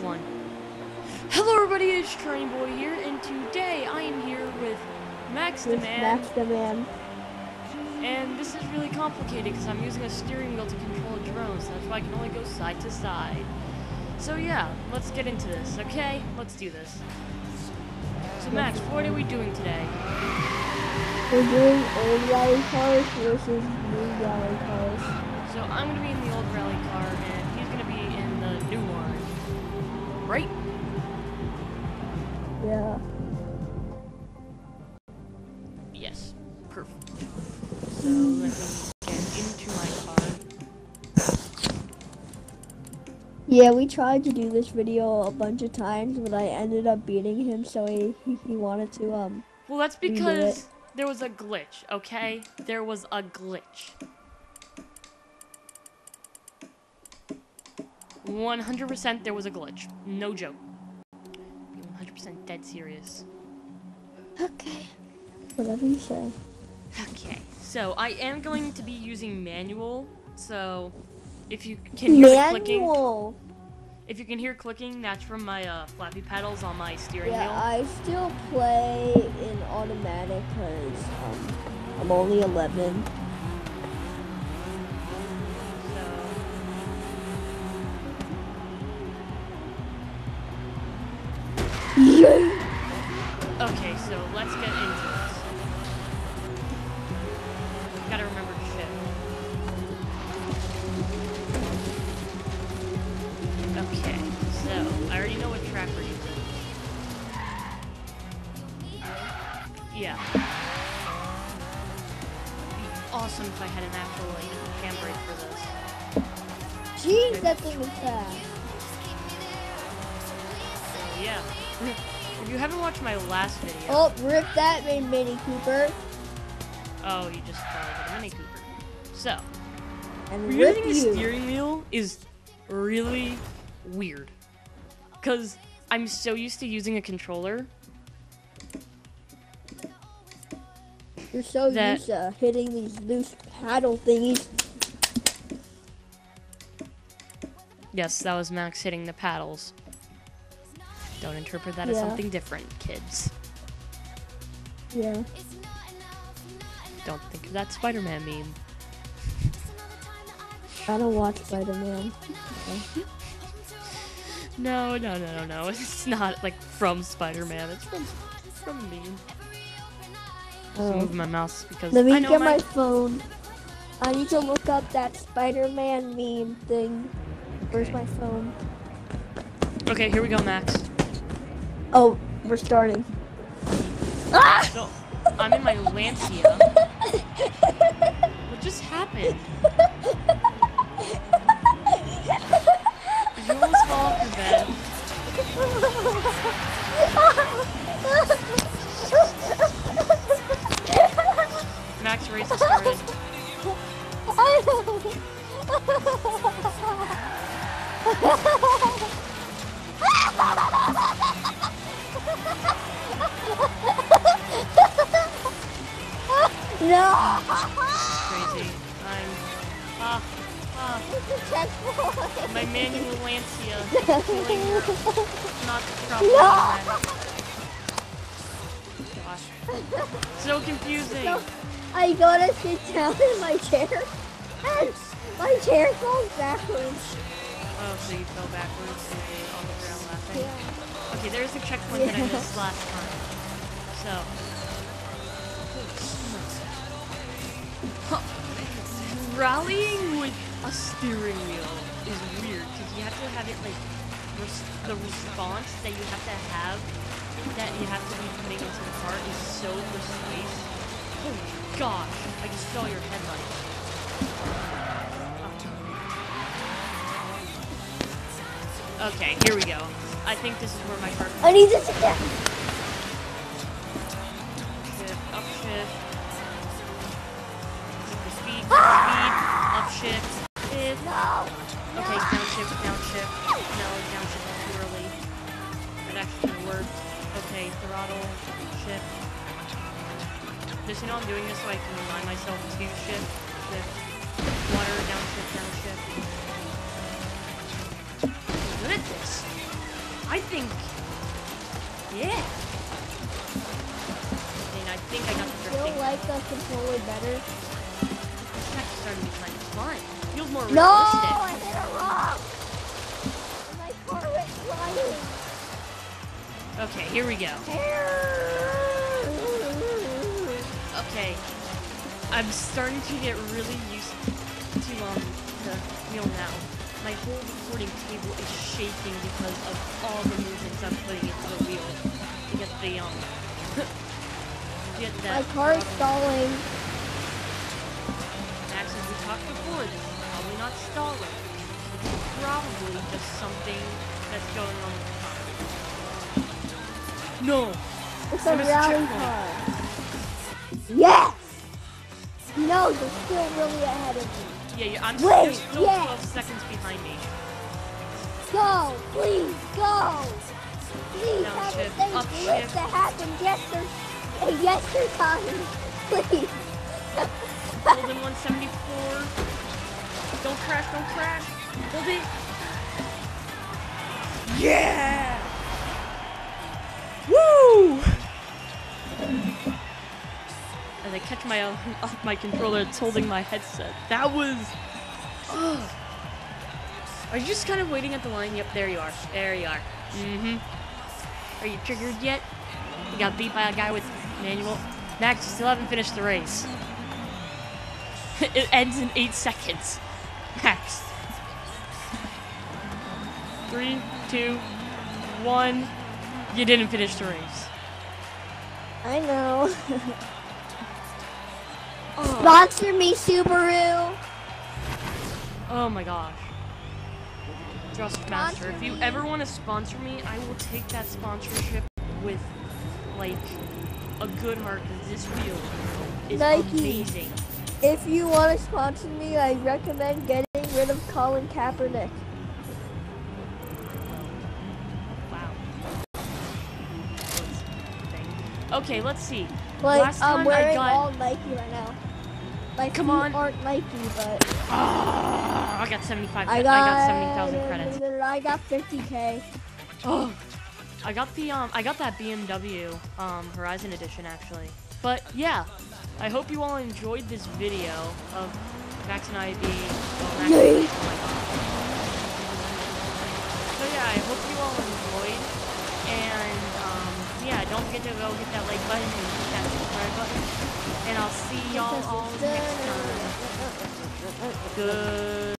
one. Hello everybody, it's Trainboy here, and today I am here with Maxx With Demand, Maxx the man. and this is really complicated because I'm using a steering wheel to control a drone, so that's why I can only go side to side. So yeah, let's get into this, okay? Let's do this. So Maxx, what are we doing today? We're doing old rally cars versus new rally cars. So I'm gonna be in the old rally car, and Right? Yeah. Yes. Perfect. So let me get into my car. Yeah, we tried to do this video a bunch of times, but I ended up beating him, so he, he, he wanted to, um, Well, that's because there was a glitch, okay? There was a glitch. 100% there was a glitch. No joke. 100% dead serious. okay. Whatever you say. Okay, so I am going to be using manual, so if you can hear the clicking, if you can hear clicking, that's from my uh, flappy pedals on my steering Yeah, wheel. I still play in automatic because, um, I'm only 11. Let's get into this. Gotta remember to shift. Okay, so I already know what track we're using. Yeah. It'd be awesome if I had an actual like handbrake for this. Jeez, that thing is fast. So yeah. If you haven't watched my last video, Oh, rip that Mini Cooper. oh, you just probably got a Mini Cooper. So. And Using rip the you. steering wheel is really weird. Because I'm so used to using a controller. You're so used to hitting these loose paddle thingies. Yes, that was Maxx hitting the paddles. Don't interpret that as something different, kids. Yeah. Don't think of that Spider Man meme. I don't watch Spider Man. No, no, no, no, no. It's not like from Spider Man. It's from from a meme. Just Oh. move my mouse because Let me I know get my, my phone. I need to look up that Spider Man meme thing. Where's my phone? Okay, here we go, Maxx. Oh, we're starting. Ah! So, I'm in my Lancia. What just happened? Did you almost fall off your bed? Maxx race started. no! Crazy. I'm. Ah, ah. My manual Lancia. Feeling not properly no. Gosh. So confusing. So, I gotta sit down in my chair, and my chair falls backwards. Oh, so you fell backwards and lay on the ground laughing? Yeah. Okay, there's the checkpoint that I Yeah. missed last time. So. Rallying with a steering wheel is weird because you have to have it like res- the response that you have to have that you have to be putting into the car is so precise. Holy gosh! I just saw your headlight. Okay, here we go. I think this is where my car I need to sit Actually. Okay, throttle, shift. Just you know I'm doing this so I can remind myself to shift, shift, water, downshift, downshift. Good at this. I think, yeah. I mean, I think I got the drifting. like the controller better. It's actually starting to be kind of fun. Feels more No, realistic. I hit a rock. Okay, here we go. Okay, I'm starting to get really used to um the wheel now. My whole recording table is shaking because of all the movements I'm putting into the wheel to get the um get My car is stalling. Maxx, as we talked before, this is probably not stalling. It's probably just something that's going on with the car. No! It's a a rally car. Yes! No, you're still really ahead of me. Yeah, yeah I'm Wait, you're still yeah. 12 seconds behind me. Go, please, go. Please Down have shift, the same up shift. that happened yesterday. Yesterday, please. Golden 174. Don't crash, don't crash. Hold it. Yeah! Catch my uh, off my controller, it's holding my headset. That was. Ugh. Are you just kind of waiting at the line? Yep, there you are. There you are. Mm-hmm. Are you triggered yet? You got beat by a guy with manual. Maxx, you still haven't finished the race. it ends in eight seconds. Maxx. Three, two, one. You didn't finish the race. I know. Sponsor me, Subaru. Oh my gosh. Thrustmaster, if you ever want to sponsor me, I will take that sponsorship with, like, a good heart, because this wheel is Nike. amazing. If you want to sponsor me, I recommend getting rid of Colin Kaepernick. Wow. Okay, let's see. Like, Last I'm time I got- all Nike right now. My Come on. aren't Nike, but Oh, I got 75. I I got, got 70,000 credits. I got 50k. Oh, I got the um, I got that BMW um Horizon Edition actually. But yeah, I hope you all enjoyed this video of Maxx and I being. Well, Maxx Yay. my god. So yeah, I hope you all enjoyed, and um, yeah, don't forget to go hit that like button and hit that subscribe button, and I'll see y'all all next time. Good.